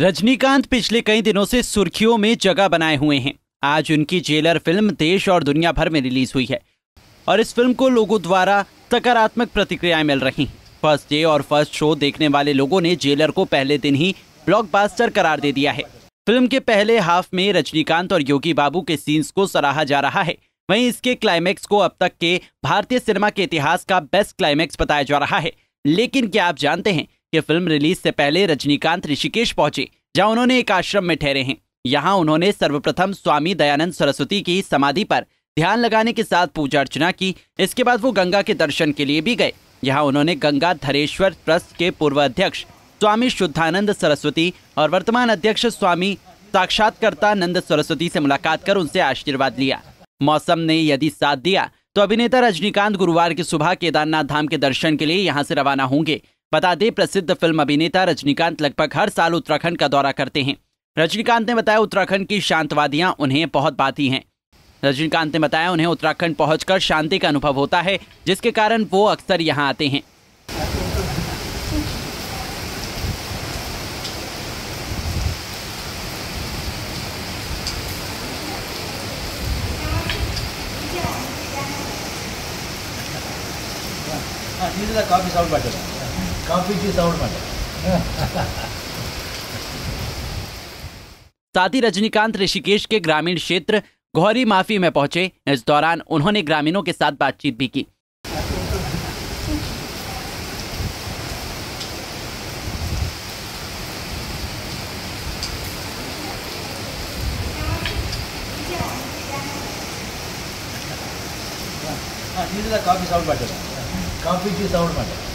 रजनीकांत पिछले कई दिनों से सुर्खियों में जगह बनाए हुए हैं। आज उनकी जेलर फ़िल्म देश और दुनिया भर में रिलीज़ हुई है। और इस फ़िल्म को लोगों द्वारा सकारात्मक प्रतिक्रियाएँ मिल रही हैं। फ़र्स्ट डे और फ़र्स्ट शो देखने वाले लोगों ने जेलर को पहले दिन ही ब्लॉकबास्टर करार दे दिया है। फ़िल्म के पहले हाफ़ में रजनीकांत और योगी बाबू के सीन्स को सराहा जा रहा है। वहीं इसके क्लाइमैक्स को अब तक के भारतीय सिनेमा के इतिहास का बेस्ट क्लाइमैक्स बताया जा रहा है। लेकिन क्या आप जानते हैं कि फ़िल्म रिलीज़ से पहले रजनीकांत ऋषिकेश पहुँचे, जहाँ उन्होंने एक आश्रम में ठहरे हैं। यहाँ उन्होंने सर्वप्रथम स्वामी दयानंद सरस्वती की समाधि पर ध्यान लगाने के साथ पूजा अर्चना की, इसके बाद वो गंगा के दर्शन के लिए भी गए। यहाँ उन्होंने गंगा धरेश्वर ट्रस्ट के पूर्व अध्यक्ष स्वामी शुद्धानंद सरस्वती और वर्तमान अध्यक्ष स्वामी साक्षात्कर्ता नंद सरस्वती से मुलाकात कर उनसे आशीर्वाद लिया। मौसम ने यदि साथ दिया तो अभिनेता रजनीकांत गुरुवार की सुबह केदारनाथ धाम के दर्शन के लिए यहाँ से रवाना होंगे। बता दें, प्रसिद्ध फ़िल्म अभिनेता रजनीकांत लगभग हर साल उत्तराखंड का दौरा करते हैं। रजनीकांत ने बताया, उत्तराखंड की शांतवादियाँ उन्हें बहुत बाती हैं। रजनीकांत ने बताया, उन्हें उत्तराखंड पहुंचकर शांति का अनुभव होता है, जिसके कारण वो अक्सर यहाँ आते हैं। ಕಾಫಿ ಟೀ ಸೌಂಡ್ ಮಾಡ್ತಾರೆ साथ ही रजनीकांत ऋषिकेश के ग्रामीण क्षेत्र गौरी माफी में पहुंचे इस दौरान उन्होंने ग्रामीणों के साथ बातचीत भी की ಕಾಫಿ ಸೌಂಡ್ ಮಾಡ್ತಾರೆ ಕಾಫಿ ಟೀ ಸೌಂಡ್ ಮಾಡ್ತಾರೆ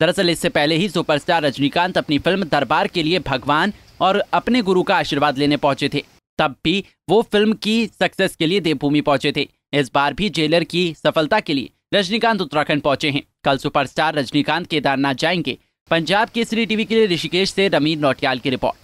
दरअसल इससे पहले ही सुपरस्टार रजनीकांत अपनी फ़िल्म दरबार के लिए भगवान और अपने गुरु का आशीर्वाद लेने पहुँचे थे। तब भी वो फ़िल्म की सक्सेस के लिए देवभूमि पहुँचे थे। इस बार भी जेलर की सफलता के लिए रजनीकांत उत्तराखंड पहुँचे हैं। कल सुपरस्टार रजनीकांत केदारनाथ जाएँगे। पंजाब केसरी टीवी के लिए ऋषिकेश से रमीर नौटियाल की रिपोर्ट।